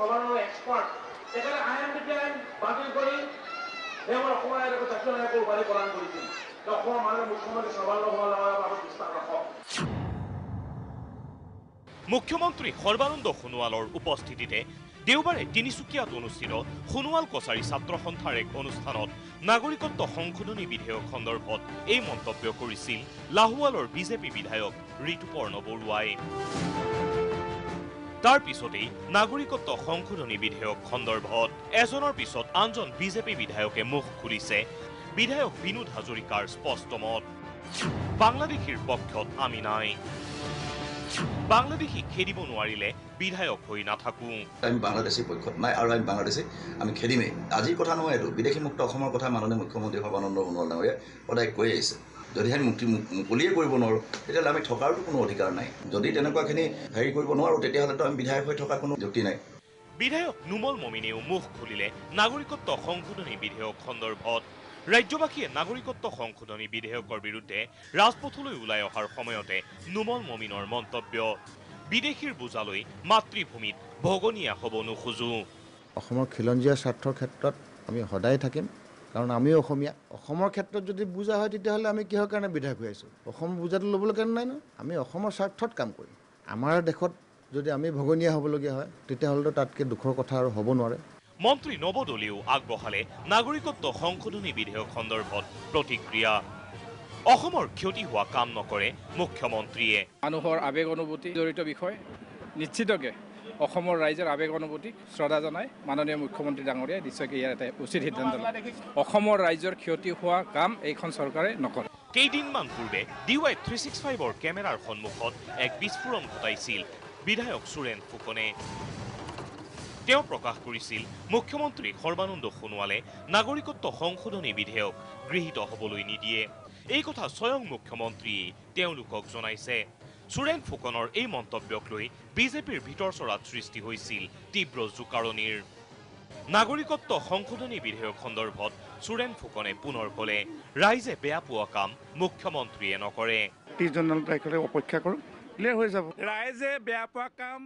Sarbananda expert তেখেতে I am D P আইন বাতিল কৰি তেওঁ অসমৰ ৰাইজক জাতীয় নায়কৰ উপাধি প্ৰদান কৰিছিল অসমৰ মাননীয় মুখ্যমন্ত্ৰী সৰ্বানন্দ সোণোৱালৰ আগত বিশ্বাস ৰাখক মুখ্যমন্ত্ৰী সৰ্বানন্দ সোণোৱালৰ উপস্থিতিতে দেওবাৰে তিনিচুকীয়াত অনুষ্ঠিত সোণোৱাল কছাৰী ছাত্ৰ সন্থাৰ এক অনুষ্ঠানত নাগৰিকত্ব সংশোধনী বিধেয়ক সন্দৰ্ভত এই মন্তব্য কৰিছিল লাহোৱালৰ বিজেপি বিধায়ক ঋতুপৰ্ণ বৰুৱাই। তাৰ পিছতেই নাগৰিকত্ব সংশোধনী বিধেয়ক সন্দৰ্ভত এজনৰ পিছত আনজন বিজেপি বিধায়কে মুখ খুলিছে। বিধায়ক বিনোদ হাজৰিকাৰ স্পষ্ট মত বাংলাদেশীৰ পক্ষত আমি নাই। বাংলাদেশী খেদিব নোৱাৰিলে বিধায়ক হৈ নাথাকো। আমি বাংলাদেশী পক্ষত নাই আৰু আমি বাংলাদেশী আমি খেদিমেই। আজিৰ কথা নহয় এইটো। বিদেশী মুক্ত অসমৰ কথা মাননীয় মুখ্যমন্ত্ৰী সৰ্বানন্দ সোণোৱাল ডাঙৰীয়াই সদায় কৈ আহিছে। যদিহে মুক্তি মু- মুকলিয়ে কৰিব নোৱাৰোঁ তেতিয়াহ'লে আমি থকাৰতো কোনো অধিকাৰ নাই। যদি তেনেকুৱাখিনি হেৰি কৰিব নোৱাৰোঁ তেতিয়াহ'লেতো আমি বিধায়ক হৈ থকা কোনো যুক্তি নাই। বিধায়ক নুমল মমিনেও মুখ খুলিলে নাগৰিকত্ব সংশোধনী বিধেয়ক সন্দৰ্ভত। ৰাজ্যবাসীয়ে নাগৰিকত্ব সংশোধনী বিধেয়কৰ বিৰুদ্ধে ৰাজপথলৈ ওলাই অহাৰ সময়তে নুমল মমিনৰ মন্তব্য। বিদেশীৰ বোজালৈ মাতৃভূমিত ভগনীয়া হ'ব নোখোজো। অসমৰ খিলঞ্জীয়া স্বাৰ্থৰ ক্ষেত্ৰত আমি সদায় থাকিম। কাৰণ আমিও অসমীয়া। অসমৰ ক্ষেত্ৰত যদি বুজা হয় তেতিয়াহ'লে আমি কিহৰ কাৰণে বিধায়ক হৈ আছোঁ? অসমৰ বুজাটো ল'বলৈ কাৰণে নাই নহয়। আমি অসমৰ স্বাৰ্থত কাম কৰিম। আমাৰ দেশত যদি আমি ভগনীয়া হ'বলগীয়া হয় তেতিয়াহ'লেতো তাতকৈ দুখৰ কথা আৰু হ'ব নোৱাৰে। মন্ত্ৰী নৱদলীয়েও আগবঢ়ালে নাগৰিকত্ব সংশোধনী বিধেয়ক সন্দৰ্ভত প্ৰতিক্ৰিয়া। অসমৰ ক্ষতি হোৱা কাম নকৰে মুখ্যমন্ত্ৰীয়ে। মানুহৰ আৱেগ অনুভূতি জড়িত বিষয়। নিশ্চিতকৈ অসমৰ ৰাইজৰ আৱেগ অনুভূতিক শ্ৰদ্ধা জনাই মাননীয় মুখ্যমন্ত্ৰী ডাঙৰীয়াই নিশ্চয়কৈ ইয়াৰ এটা উচিত সিদ্ধান্ত অসমৰ ৰাইজৰ ক্ষতি হোৱা কাম এইখন চৰকাৰে নকৰে। কেইদিনমান পূৰ্বে ডি ৱাই থ্ৰী ছিক্স ফাইভৰ কেমেৰাৰ সন্মুখত এক বিস্ফোৰণ ঘটাইছিল। বিধায়ক সুৰেন ফুকনে। তেওঁ প্ৰকাশ কৰিছিল মুখ্যমন্ত্ৰী সৰ্বানন্দ সোণোৱালে নাগৰিকত্ব সংশোধনী বিধেয়ক গৃহীত হ'বলৈ নিদিয়ে। এই কথা স্বয়ং মুখ্যমন্ত্ৰীয়ে তেওঁলোকক জনাইছে। সুৰেন ফুকনৰ এই মন্তব্যক লৈ বিজেপিৰ ভিতৰ চৰাত সৃষ্টি হৈছিল তীব্ৰ জোকাৰণিৰ। নাগৰিকত্ব সংশোধনী বিধেয়ক সন্দৰ্ভত সুৰেন ফুকনে পুনৰ ক'লে ৰাইজে বেয়া পোৱা কাম মুখ্যমন্ত্ৰীয়ে নকৰে। ত্ৰিছ জুনৰ তাৰিখলৈ অপেক্ষা কৰোঁ ক্লিয়াৰ হৈ যাব। ৰাইজে বেয়া পোৱা কাম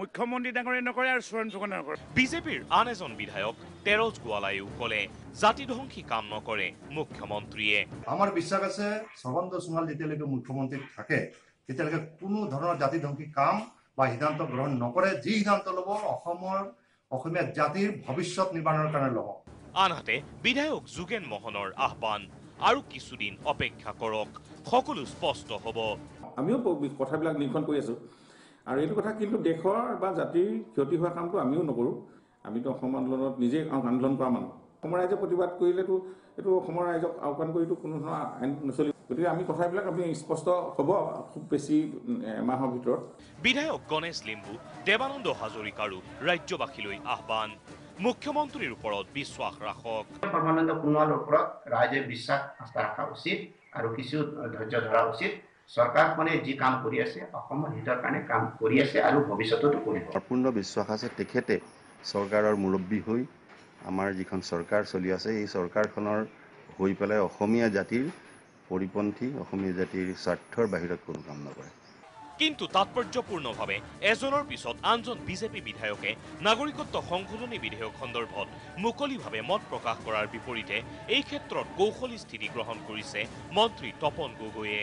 মুখ্যমন্ত্ৰী ডাঙৰীয়ে নকৰে আৰু চোৰেণ ফুকনে নকৰে। বিজেপিৰ আন এজন বিধায়ক তেৰজ গোৱালাইও ক'লে জাতিধ্বংসী কাম নকৰে মুখ্যমন্ত্ৰীয়ে। আমাৰ বিশ্বাস আছে সৰ্বানন্দ সোণোৱাল যেতিয়ালৈকে মুখ্যমন্ত্ৰীত থাকে তেতিয়ালৈকে কোনো ধৰণৰ জাতিধ্বংসী কাম বা সিদ্ধান্ত গ্ৰহণ নকৰে যি সিদ্ধান্ত ল'ব অসমৰ অসমীয়া জাতিৰ ভৱিষ্যত নিৰ্মাণৰ কাৰণে ল'ব। আনহাতে বিধায়ক যোগেন মোহনৰ আহ্বান আৰু কিছুদিন অপেক্ষা কৰক সকলো স্পষ্ট হ'ব। আমিও কথাবিলাক নিৰীক্ষণ কৰি আছোঁ। আৰু এইটো কথা কিন্তু দেশৰ বা জাতিৰ ক্ষতি হোৱা কামটো আমিও নকৰোঁ। আমিতো অসম আন্দোলনত নিজে আন্দোলন কৰা মানুহ। অসমৰ ৰাইজে প্ৰতিবাদ কৰিলেতো এইটো অসমৰ ৰাইজক আওকাণ কৰিতো কোনো ধৰণৰ আইন নচলিব। গতিকে আমি কথাবিলাক আমি স্পষ্ট হ'ব খুব বেছি এমাহৰ ভিতৰত। বিধায়ক গণেশ লিম্বু দেৱানন্দ হাজৰিকাৰো ৰাজ্যবাসীলৈ আহ্বান। মুখ্যমন্ত্ৰীৰ ওপৰত বিশ্বাস ৰাখক। সৰ্বানন্দ সোণোৱালৰ ওপৰত ৰাইজে বিশ্বাস আস্থা ৰখা উচিত আৰু কিছু ধৈৰ্য ধৰা উচিত। চৰকাৰখনে যি কাম কৰি আছে অসমৰ হিতৰ কাৰণে কাম কৰি আছে আৰু ভৱিষ্যততো কৰিব। সম্পূৰ্ণ বিশ্বাস আছে তেখেতে চৰকাৰৰ মুৰব্বী হৈ আমাৰ যিখন চৰকাৰ চলি আছে এই চৰকাৰখনৰ হৈ পেলাই অসমীয়া জাতিৰ পৰিপন্থী অসমীয়া জাতিৰ স্বাৰ্থৰ বাহিৰত কোনো কাম নকৰে। কিন্তু তাৎপৰ্যপূৰ্ণভাৱে এজনৰ পিছত আনজন বিজেপি বিধায়কে নাগৰিকত্ব সংশোধনী বিধেয়ক সন্দৰ্ভত মুকলিভাৱে মত প্ৰকাশ কৰাৰ বিপৰীতে এই ক্ষেত্ৰত কৌশলী স্থিতি গ্ৰহণ কৰিছে মন্ত্ৰী তপন গগৈয়ে।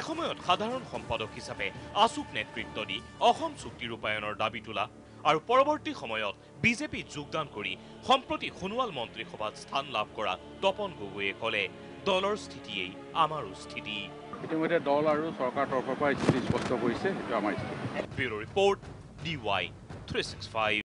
এসময়ত সাধাৰণ সম্পাদক হিচাপে আচুক নেতৃত্ব দি অসম চুক্তি ৰূপায়ণৰ দাবী তোলা আৰু পৰৱৰ্তী সময়ত বিজেপিত যোগদান কৰি সম্প্ৰতি সোণোৱাল মন্ত্ৰীসভাত স্থান লাভ কৰা তপন গগৈয়ে ক'লে দলৰ স্থিতিয়েই আমাৰো স্থিতি। ইতিমধ্যে দল আৰু চৰকাৰৰ তৰফৰ পৰা স্থিতি স্পষ্ট কৰিছে সেইটো আমাৰ স্থিতি। Bureau report D Y three six five.